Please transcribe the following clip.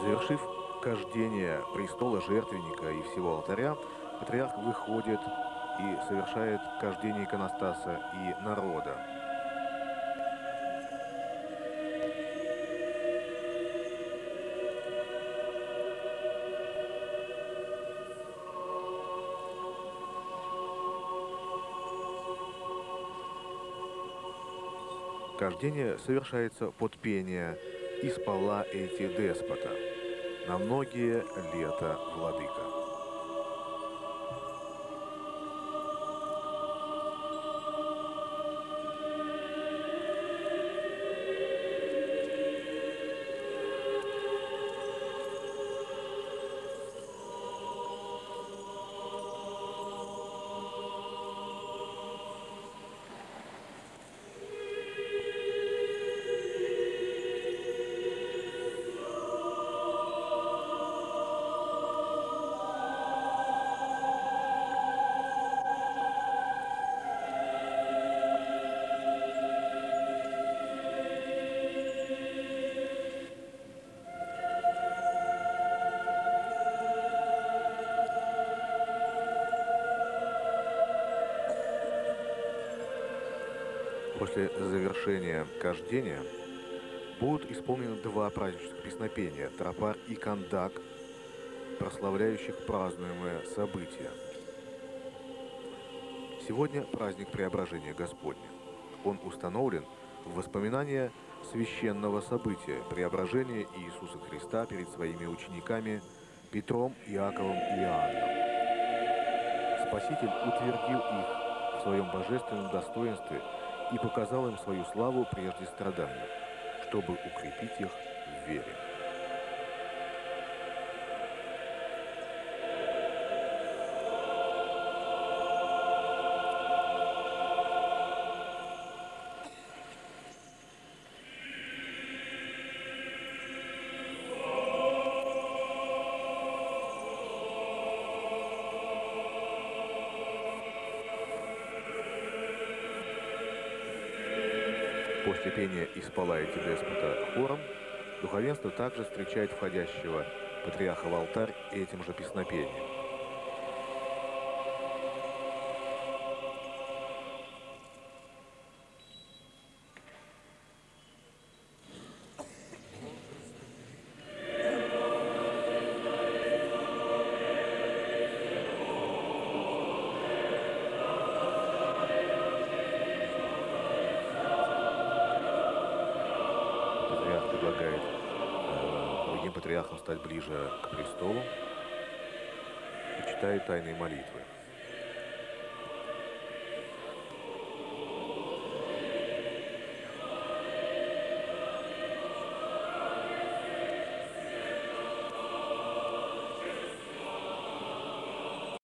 Завершив кождение престола жертвенника и всего алтаря, патриарх выходит и совершает кождение иконостаса и народа. Кождение совершается под пение «И спала эти деспота» на многие лета владыка. После завершения кождения будут исполнены два празднических песнопения – тропар и кандак, прославляющих празднуемое событие. Сегодня праздник Преображения Господня. Он установлен в воспоминания священного события – преображения Иисуса Христа перед своими учениками Петром, Иаковом и Иоанном. Спаситель утвердил их в своем божественном достоинстве – и показал им свою славу прежде страданий, чтобы укрепить их в вере. После пения «И спала эти деспота» хором, духовенство также встречает входящего патриарха в алтарь этим же песнопением. Предлагает э, другим патриархам стать ближе к престолу и читает тайные молитвы.